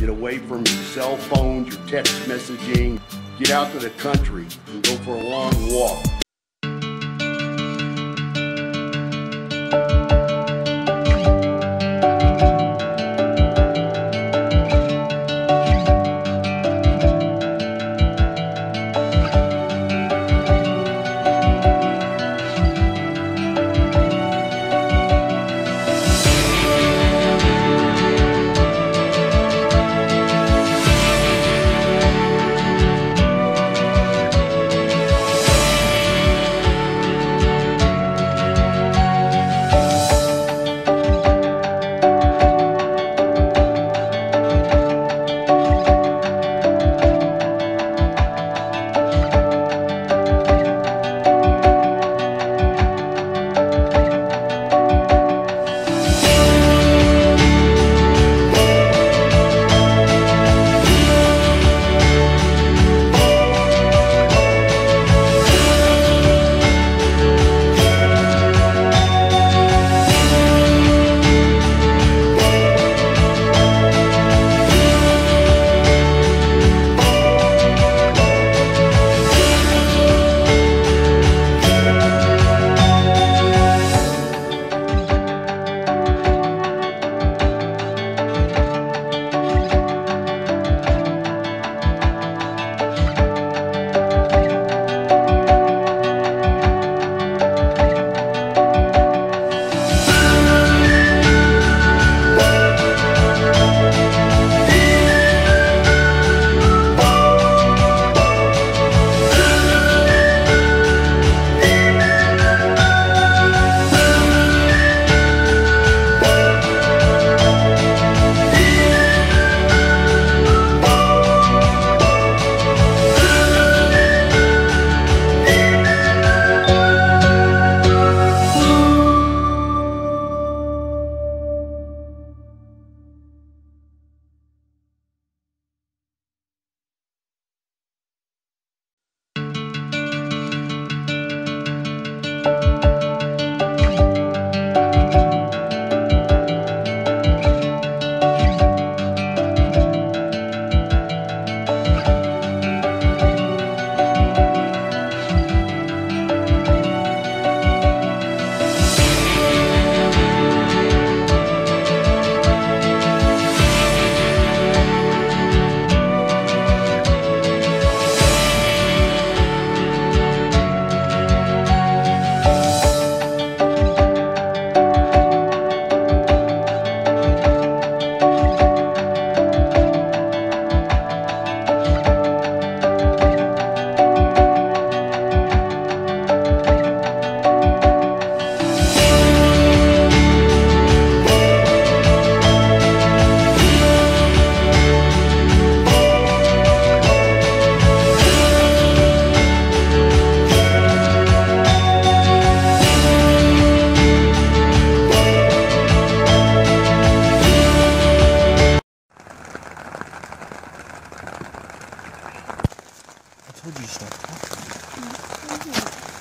Get away from your cell phones, your text messaging. Get out to the country and go for a long walk. 서주시라고? 응, 음,